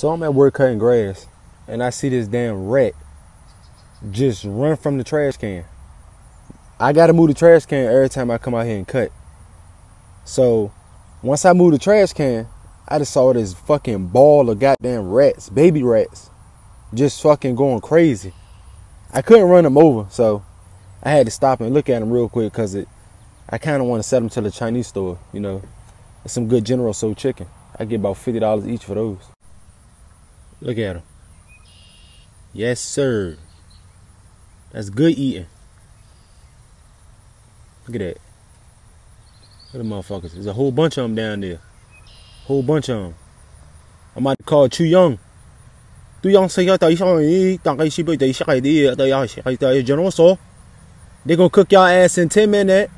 So I'm at work cutting grass, and I see this damn rat just run from the trash can. I gotta move the trash can every time I come out here and cut. So once I move the trash can, I just saw this fucking ball of goddamn rats, baby rats, just fucking going crazy. I couldn't run them over, so I had to stop and look at them real quick because it. I kind of want to sell them to the Chinese store, you know. It's some good General Tso chicken. I get about fifty dollars each for those. Look at them. Yes, sir. That's good eating. Look at that. Look at the motherfuckers. There's a whole bunch of them down there. Whole bunch of them. About to call Chu Young. Tu Young say that General Tso. They gonna cook y'all ass in 10 minutes.